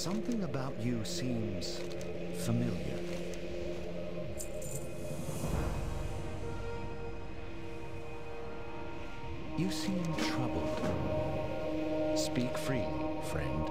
Something about you seems familiar. You seem troubled. Speak freely, friend.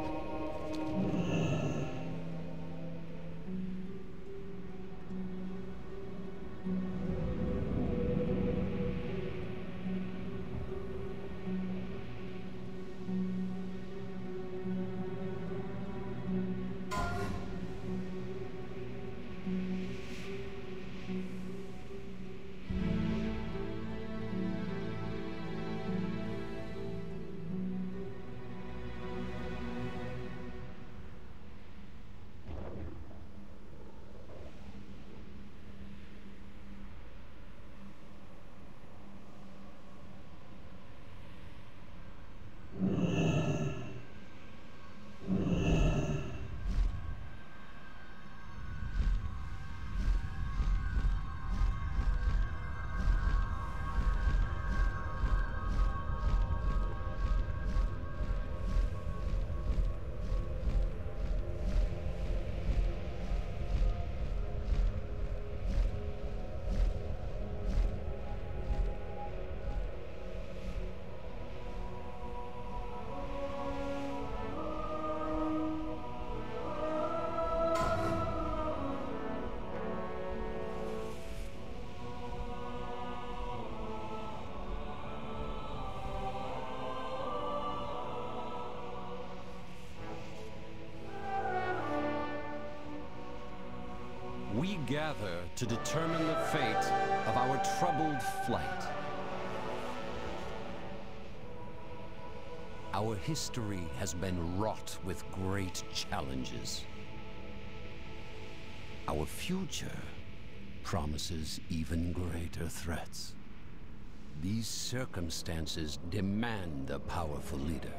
We gather to determine the fate of our troubled flight. Our history has been wrought with great challenges. Our future promises even greater threats. These circumstances demand a powerful leader.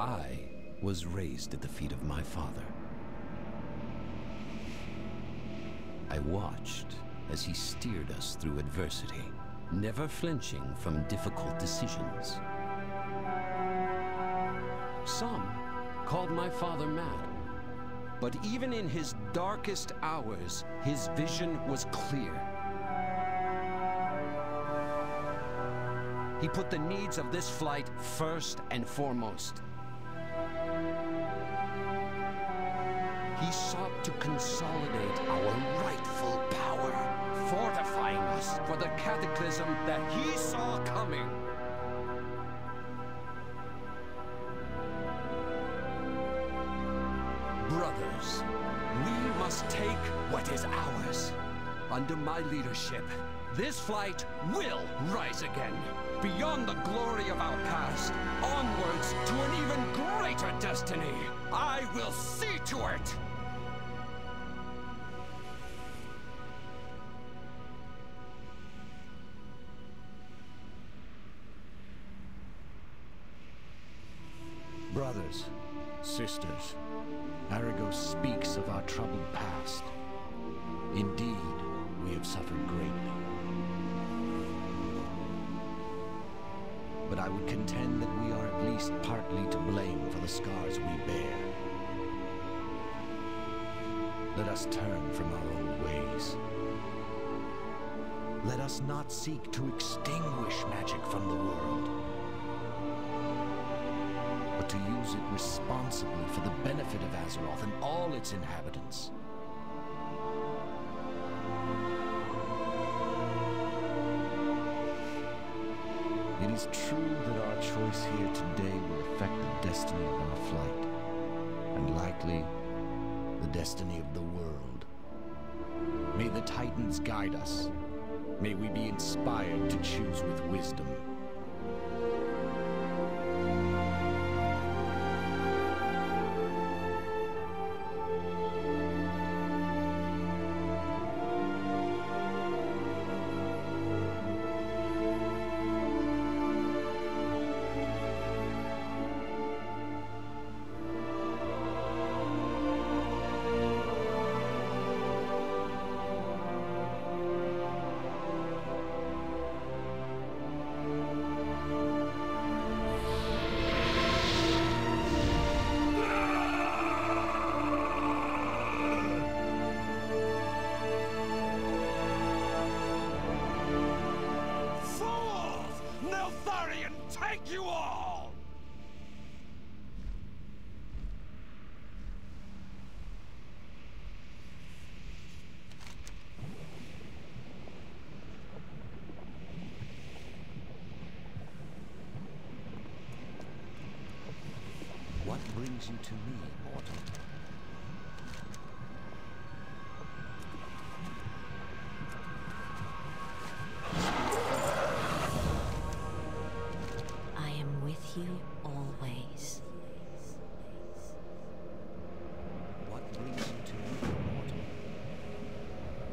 I was raised at the feet of my father. I watched as he steered us through adversity, never flinching from difficult decisions. Some called my father mad, but even in his darkest hours, his vision was clear. He put the needs of this flight first and foremost. He sought to consolidate our rightful power, fortifying us for the cataclysm that he saw coming. Brothers, we must take what is ours. Under my leadership, this flight will rise again, beyond the glory of our past, onwards to an even greater destiny. I will see to it! Brothers, sisters, Arygos speaks of our troubled past. Indeed, we have suffered greatly. But I would contend that we are at least partly to blame for the scars we bear. Let us turn from our old ways. Let us not seek to extinguish magic from the world, to use it responsibly for the benefit of Azeroth and all its inhabitants. It is true that our choice here today will affect the destiny of our flight, and likely the destiny of the world. May the Titans guide us. May we be inspired to choose with wisdom. Take you all! What brings you to me, mortal?